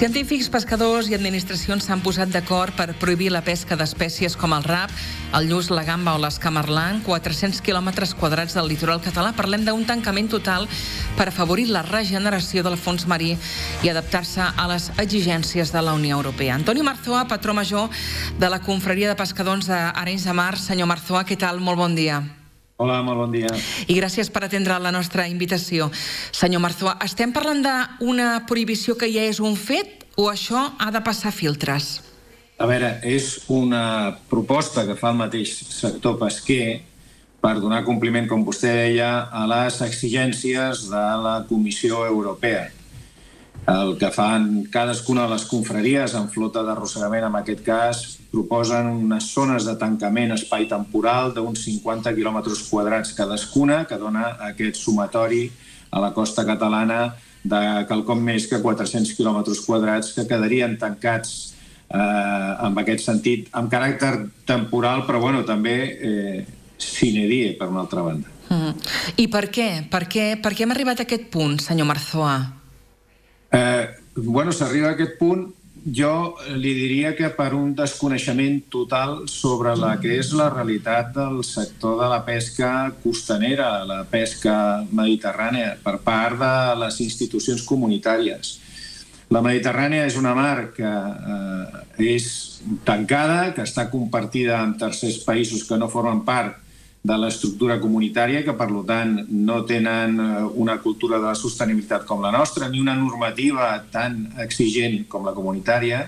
Científics, pescadors i administracions s'han posat d'acord per prohibir la pesca d'espècies com el rap, el lluç, la gamba o l'escamarlan, 400 quilòmetres quadrats del litoral català. Parlem d'un tancament total per afavorir la regeneració del fons marí i adaptar-se a les exigències de la Unió Europea. Antoni Marzoa, patró major de la Confraria de Pescadors d'Arenys de Mar. Senyor Marzoa, què tal? Molt bon dia. Hola, molt bon dia. I gràcies per atendre la nostra invitació. Senyor Marzoa, estem parlant d'una prohibició que ja és un fet o això ha de passar filtres? A veure, és una proposta que fa el mateix sector pesquer per donar compliment, com vostè deia, a les exigències de la Comissió Europea. El que fan cadascuna de les confraries en flota d'arrossegament, en aquest cas, proposen unes zones de tancament espai temporal d'uns 50 quilòmetres quadrats cadascuna, que dona aquest sumatori a la costa catalana de quelcom més que 400 quilòmetres quadrats que quedarien tancats eh, en aquest sentit, amb caràcter temporal, però bueno, també eh, sine die, per una altra banda. Mm. I per què? Per què, per què hem arribat a aquest punt, senyor Marzoa? Eh, bueno, s'arriba a aquest punt jo li diria que per un desconeixement total sobre la que és la realitat del sector de la pesca costanera, la pesca mediterrània, per part de les institucions comunitàries. La Mediterrània és una mar que eh, és tancada, que està compartida amb tercers països que no formen part de l'estructura comunitària, que per tant no tenen eh, una cultura de la sostenibilitat com la nostra, ni una normativa tan exigent com la comunitària,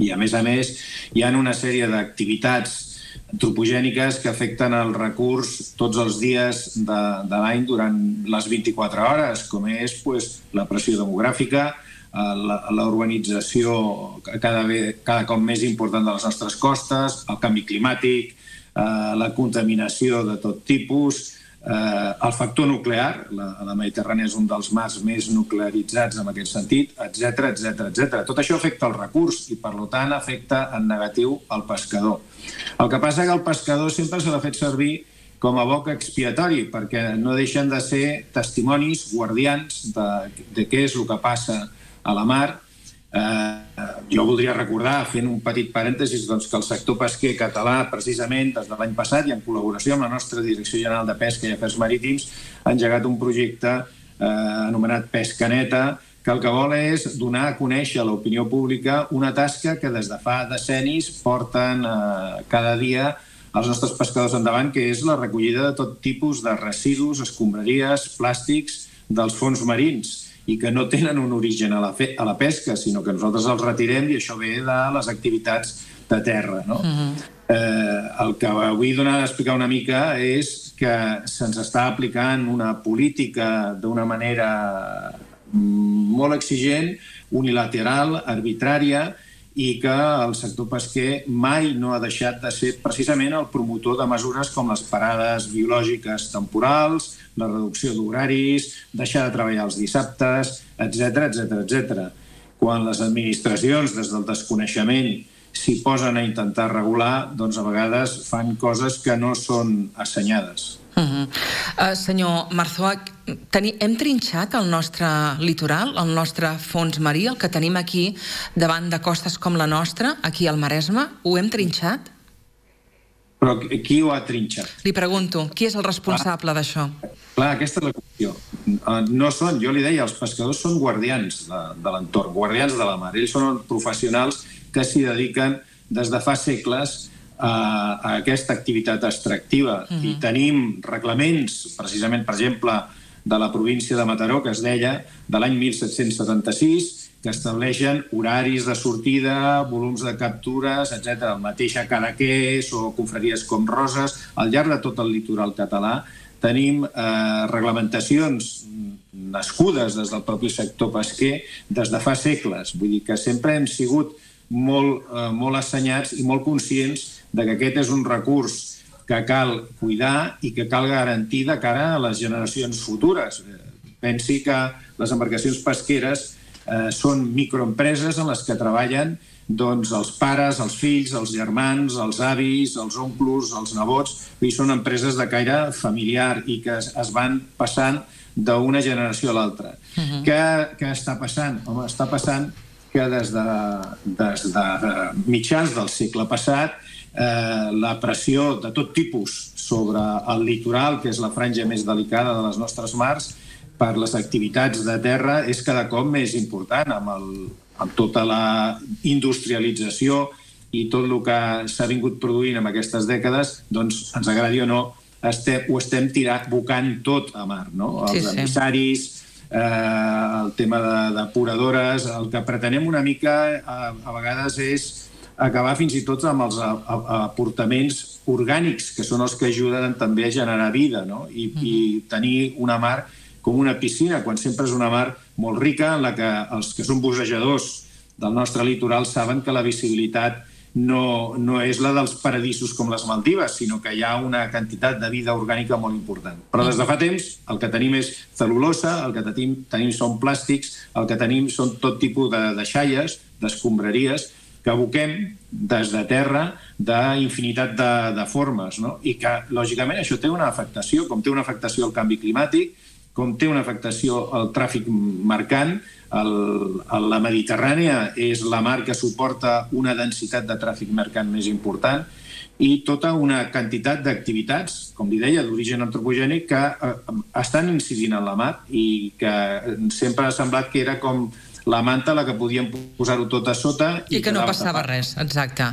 i a més a més hi ha una sèrie d'activitats antropogèniques que afecten el recurs tots els dies de, de l'any durant les 24 hores, com és pues, la pressió demogràfica, eh, la urbanització cada, cada cop més important de les nostres costes, el canvi climàtic, eh, la contaminació de tot tipus, eh, el factor nuclear, la, la Mediterrània és un dels mars més nuclearitzats en aquest sentit, etc etc etc. Tot això afecta el recurs i, per tant, afecta en negatiu el pescador. El que passa que el pescador sempre se l'ha fet servir com a boc expiatori, perquè no deixen de ser testimonis, guardians de, de què és el que passa a la mar, Eh, jo voldria recordar, fent un petit parèntesis, doncs, que el sector pesquer català, precisament des de l'any passat, i en col·laboració amb la nostra Direcció General de Pesca i Afers Marítims, ha engegat un projecte eh, anomenat Pesca Neta, que el que vol és donar a conèixer a l'opinió pública una tasca que des de fa decennis porten eh, cada dia els nostres pescadors endavant, que és la recollida de tot tipus de residus, escombraries, plàstics dels fons marins i que no tenen un origen a la, fe, a la pesca, sinó que nosaltres els retirem i això ve de les activitats de terra. No? Uh mhm. -huh. eh, el que vull donar a explicar una mica és que se'ns està aplicant una política d'una manera molt exigent, unilateral, arbitrària, i que el sector pesquer mai no ha deixat de ser precisament el promotor de mesures com les parades biològiques temporals, la reducció d'horaris, deixar de treballar els dissabtes, etc etc etc. Quan les administracions, des del desconeixement, s'hi posen a intentar regular, doncs a vegades fan coses que no són assenyades. Uh -huh. uh, senyor Marzoa, teni, hem trinxat el nostre litoral, el nostre fons marí, el que tenim aquí davant de costes com la nostra, aquí al Maresme? Ho hem trinxat? Però qui ho ha trinxat? Li pregunto, qui és el responsable ah. d'això? Clar, aquesta és la qüestió. Uh, no són, jo li deia, els pescadors són guardians de, de l'entorn, guardians de la mar. Ells són professionals que s'hi dediquen des de fa segles a, a aquesta activitat extractiva. Uh -huh. I tenim reglaments, precisament, per exemple, de la província de Mataró, que es deia, de l'any 1776, que estableixen horaris de sortida, volums de captures, etc. El mateix a Cadaqués o confraries com Roses, al llarg de tot el litoral català, tenim eh, reglamentacions nascudes des del propi sector pesquer des de fa segles. Vull dir que sempre hem sigut molt, eh, molt assenyats i molt conscients de que aquest és un recurs que cal cuidar i que cal garantir de cara a les generacions futures. Pensi que les embarcacions pesqueres eh, són microempreses en les que treballen doncs, els pares, els fills, els germans, els avis, els onclos, els nebots, i són empreses de caire familiar i que es, es van passant d'una generació a l'altra. Uh -huh. què, què està passant? Home, està passant que des de, des de mitjans del segle passat eh, la pressió de tot tipus sobre el litoral, que és la franja més delicada de les nostres mars, per les activitats de terra és cada cop més important amb, el, amb tota la industrialització i tot el que s'ha vingut produint en aquestes dècades, doncs ens agradi o no, estem, ho estem tirant, bocant tot a mar, no? Els sí, sí. emissaris, eh, el tema de depuradores, el que pretenem una mica a, a vegades és acabar fins i tot amb els aportaments orgànics, que són els que ajuden també a generar vida, no? I, mm. i tenir una mar com una piscina, quan sempre és una mar molt rica en la que els que són bussejadors del nostre litoral saben que la visibilitat no, no és la dels paradisos com les Maldives, sinó que hi ha una quantitat de vida orgànica molt important. Però des de fa temps el que tenim és celulosa, el que tenim, tenim són plàstics, el que tenim són tot tipus de, de xalles, d'escombraries, que aboquem des de terra d'infinitat de, de formes, no? i que, lògicament, això té una afectació, com té una afectació al canvi climàtic, com té una afectació al tràfic mercant, el, el, la Mediterrània és la mar que suporta una densitat de tràfic mercant més important i tota una quantitat d'activitats, com li deia, d'origen antropogènic, que eh, estan incidint en la mar i que sempre ha semblat que era com la manta la que podíem posar-ho tot a sota... I, I que no passava tapat. res, exacte.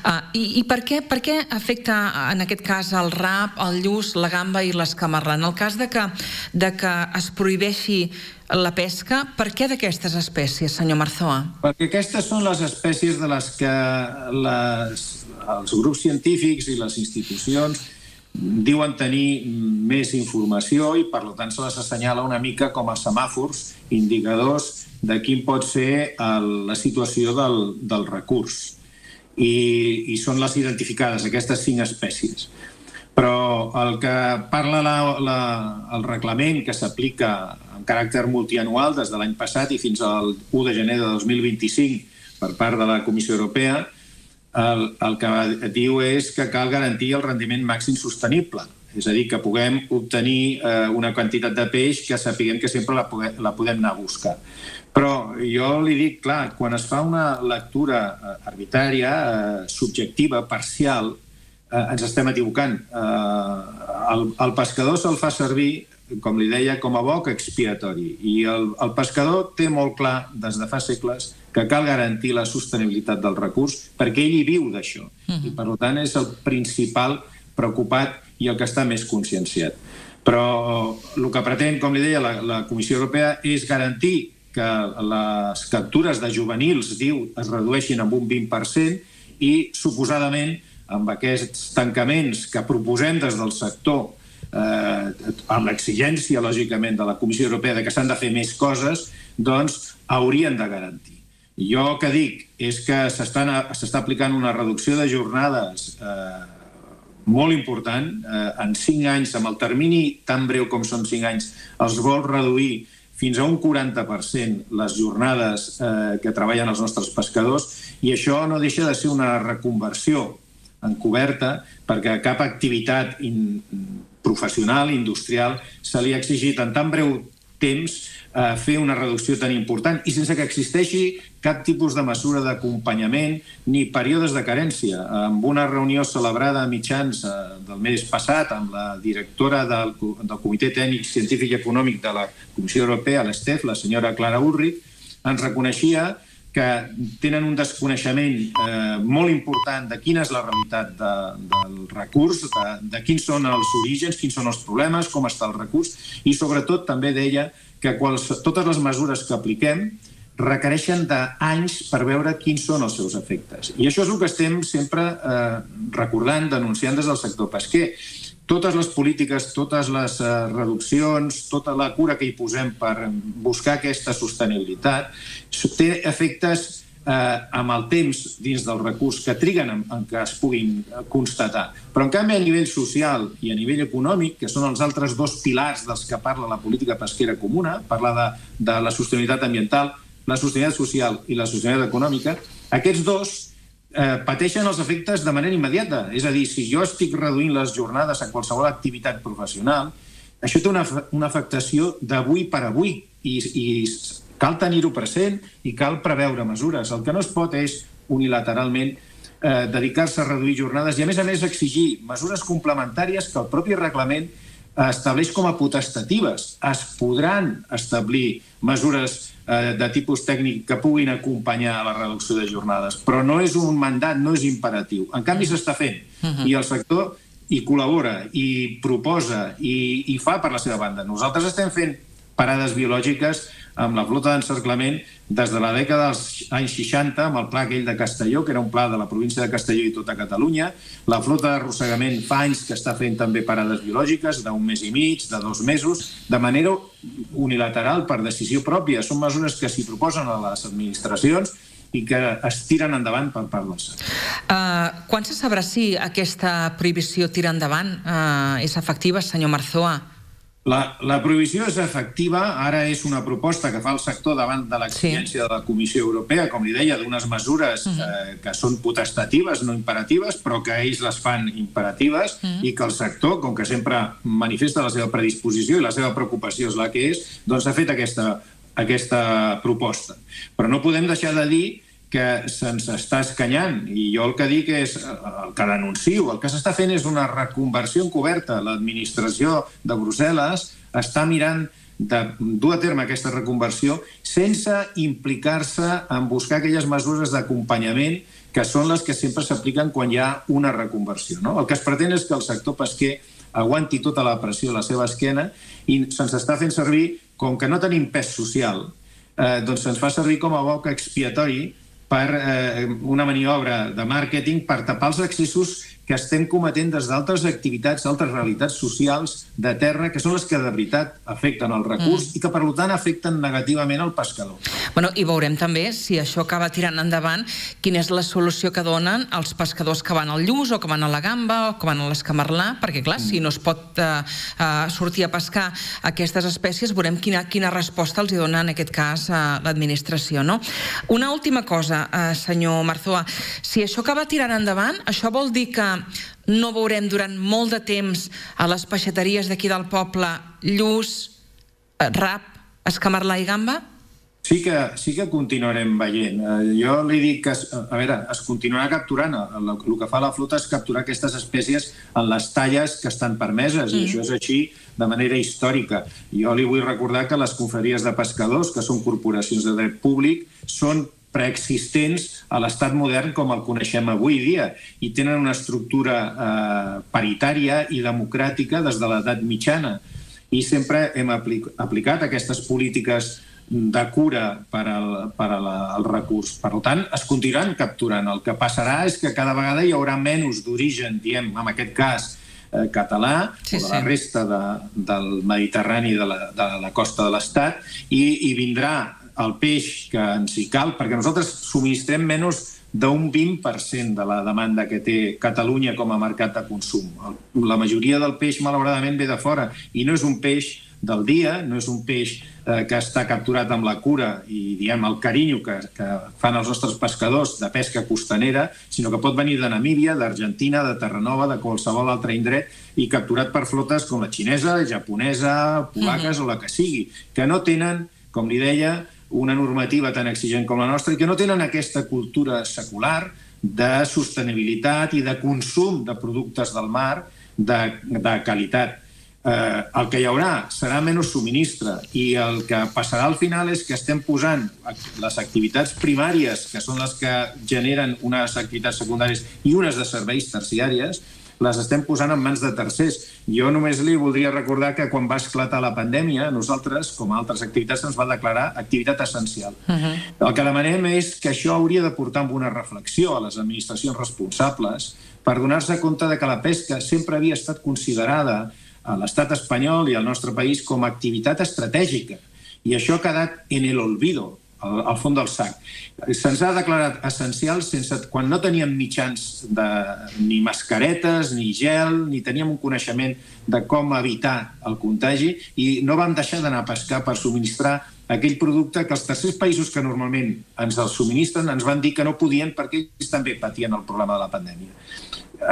Uh, i, I per què, per què afecta, en aquest cas, el rap, el lluç, la gamba i l'escamarrà? En el cas de que, de que es prohibeixi la pesca, per què d'aquestes espècies, senyor Marzoa? Perquè aquestes són les espècies de les que les, els grups científics i les institucions diuen tenir més informació i, per tant, se les assenyala una mica com a semàfors, indicadors de quin pot ser el, la situació del, del recurs. I, I són les identificades, aquestes cinc espècies. Però el que parla la, la, el reglament que s'aplica en caràcter multianual des de l'any passat i fins al 1 de gener de 2025 per part de la Comissió Europea, el, el que diu és que cal garantir el rendiment màxim sostenible. És a dir, que puguem obtenir eh, una quantitat de peix que sapiguem que sempre la, puguem, la podem anar a buscar. Però jo li dic, clar, quan es fa una lectura eh, arbitrària, eh, subjectiva, parcial, eh, ens estem equivocant. Eh, el, el pescador se'l fa servir, com li deia, com a boc expiatori. I el, el pescador té molt clar, des de fa segles, que cal garantir la sostenibilitat del recurs perquè ell hi viu d'això. Uh -huh. I, per tant, és el principal preocupat i el que està més conscienciat. Però el que pretén, com li deia, la, la Comissió Europea és garantir que les captures de juvenils, diu, es redueixin amb un 20% i, suposadament, amb aquests tancaments que proposem des del sector, eh, amb l'exigència, lògicament, de la Comissió Europea de que s'han de fer més coses, doncs haurien de garantir. Jo que dic és que s'està aplicant una reducció de jornades eh, molt important. Eh, en cinc anys, amb el termini tan breu com són cinc anys, els vol reduir fins a un 40% les jornades eh, que treballen els nostres pescadors i això no deixa de ser una reconversió encoberta perquè cap activitat in, professional, industrial, se li ha exigit en tan breu temps eh, fer una reducció tan important i sense que existeixi cap tipus de mesura d'acompanyament ni períodes de carència. En una reunió celebrada a mitjans eh, del mes passat amb la directora del, del Comitè Tècnic Científic i Econòmic de la Comissió Europea, l'ESTEF, la senyora Clara Urri, ens reconeixia que tenen un desconeixement eh, molt important de quina és la realitat de, del recurs, de, de quins són els orígens, quins són els problemes, com està el recurs, i sobretot també deia que quals, totes les mesures que apliquem requereixen d'anys per veure quins són els seus efectes. I això és el que estem sempre eh, recordant, denunciant des del sector pesquer totes les polítiques, totes les uh, reduccions, tota la cura que hi posem per buscar aquesta sostenibilitat, té efectes eh, amb el temps dins del recurs que triguen en, en que es puguin eh, constatar. Però, en canvi, a nivell social i a nivell econòmic, que són els altres dos pilars dels que parla la política pesquera comuna, parla de, de la sostenibilitat ambiental, la sostenibilitat social i la sostenibilitat econòmica, aquests dos eh, pateixen els efectes de manera immediata. És a dir, si jo estic reduint les jornades a qualsevol activitat professional, això té una, una afectació d'avui per avui i, i Cal tenir-ho present i cal preveure mesures. El que no es pot és unilateralment eh, dedicar-se a reduir jornades i, a més a més, exigir mesures complementàries que el propi reglament estableix com a potestatives. Es podran establir mesures eh, de tipus tècnic que puguin acompanyar la reducció de jornades, però no és un mandat, no és imperatiu. En canvi, s'està fent. Uh -huh. I el sector hi col·labora, i proposa, i, i fa per la seva banda. Nosaltres estem fent parades biològiques amb la flota d'encerclament des de la dècada dels anys 60, amb el pla aquell de Castelló, que era un pla de la província de Castelló i tota Catalunya. La flota d'arrossegament fa anys que està fent també parades biològiques, d'un mes i mig, de dos mesos, de manera unilateral, per decisió pròpia. Són mesures que s'hi proposen a les administracions i que es tiren endavant per part del sector. Uh, quan se sabrà si aquesta prohibició tira endavant uh, és efectiva, senyor Marzoa? La, la prohibició és efectiva, ara és una proposta que fa el sector davant de l'exigència sí. de la Comissió Europea, com li deia, d'unes mesures mhm. -huh. eh, que són potestatives, no imperatives, però que ells les fan imperatives mhm. -huh. i que el sector, com que sempre manifesta la seva predisposició i la seva preocupació és la que és, doncs ha fet aquesta, aquesta proposta. Però no podem deixar de dir que se'ns està escanyant i jo el que dic és, el que denuncio, el que s'està fent és una reconversió encoberta. L'administració de Brussel·les està mirant de dur a terme aquesta reconversió sense implicar-se en buscar aquelles mesures d'acompanyament que són les que sempre s'apliquen quan hi ha una reconversió. No? El que es pretén és que el sector pesquer aguanti tota la pressió a la seva esquena i se'ns està fent servir, com que no tenim pes social, eh, doncs se'ns fa servir com a boca expiatori per eh, una maniobra de màrqueting per tapar els excessos que estem cometent des d'altres activitats, altres realitats socials de terra, que són les que de veritat afecten el recurs mm. i que, per tant, afecten negativament el pescador. Bueno, I veurem també, si això acaba tirant endavant, quina és la solució que donen els pescadors que van al lluç o que van a la gamba o que van a l'escamarlà, perquè, clar, mm. si no es pot uh, uh, sortir a pescar aquestes espècies, veurem quina, quina resposta els hi dona, en aquest cas, uh, l'administració. No? Una última cosa, uh, senyor Marzoa. Si això acaba tirant endavant, això vol dir que no veurem durant molt de temps a les peixateries d'aquí del poble lluç, eh, rap, escamarlà i gamba? Sí que, sí que continuarem veient. Eh, jo li dic que, es, a veure, es continuarà capturant. El, el que fa la flota és capturar aquestes espècies en les talles que estan permeses, mm. i això és així de manera històrica. Jo li vull recordar que les confraries de pescadors, que són corporacions de dret públic, són preexistents a l'estat modern com el coneixem avui dia i tenen una estructura eh, paritària i democràtica des de l'edat mitjana i sempre hem aplic aplicat aquestes polítiques de cura per al, per al, al recurs. Per tant, es continuaran capturant. El que passarà és que cada vegada hi haurà menys d'origen, diem, en aquest cas, eh, català sí, o de la resta de, del Mediterrani de la, de la costa de l'Estat i, i vindrà el peix que ens hi cal, perquè nosaltres subministrem menys d'un 20% de la demanda que té Catalunya com a mercat de consum. La majoria del peix, malauradament, ve de fora, i no és un peix del dia, no és un peix eh, que està capturat amb la cura i, diem, el carinyo que, que fan els nostres pescadors de pesca costanera, sinó que pot venir de Namíbia, d'Argentina, de Terranova, de qualsevol altre indret, i capturat per flotes com la xinesa, japonesa, polaques uh -huh. o la que sigui, que no tenen, com li deia, una normativa tan exigent com la nostra i que no tenen aquesta cultura secular de sostenibilitat i de consum de productes del mar de, de qualitat. Eh, el que hi haurà serà menys subministre i el que passarà al final és que estem posant les activitats primàries, que són les que generen unes activitats secundàries i unes de serveis terciàries, les estem posant en mans de tercers. Jo només li voldria recordar que quan va esclatar la pandèmia, nosaltres, com a altres activitats, ens va declarar activitat essencial. Uh -huh. El que demanem és que això hauria de portar amb una reflexió a les administracions responsables per donar-se compte de que la pesca sempre havia estat considerada a l'estat espanyol i al nostre país com a activitat estratègica. I això ha quedat en el olvido al, fons del sac. Se'ns ha declarat essencial sense, quan no teníem mitjans de, ni mascaretes, ni gel, ni teníem un coneixement de com evitar el contagi i no vam deixar d'anar a pescar per subministrar aquell producte que els tercers països que normalment ens el subministren ens van dir que no podien perquè ells també patien el problema de la pandèmia.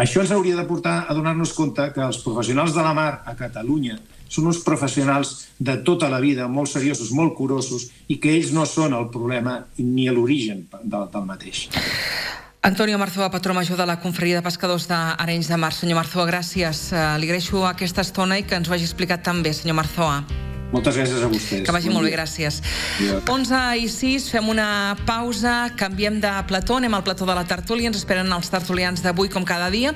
Això ens hauria de portar a donar-nos compte que els professionals de la mar a Catalunya són uns professionals de tota la vida, molt seriosos, molt curosos, i que ells no són el problema ni l'origen del, del mateix. Antonio Marzoa, patró major de la Confraria de Pescadors d'Arenys de Mar. Senyor Marzoa, gràcies. Eh, li agraeixo aquesta estona i que ens ho hagi explicat tan bé, senyor Marzoa. Moltes gràcies a vostès. Que vagi bon molt bé, gràcies. Ja. 11 i 6, fem una pausa, canviem de plató, anem al plató de la tertúlia, ens esperen els tertulians d'avui com cada dia,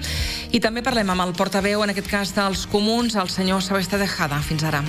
i també parlem amb el portaveu, en aquest cas dels comuns, el senyor Sebastà Tejada. Fins ara.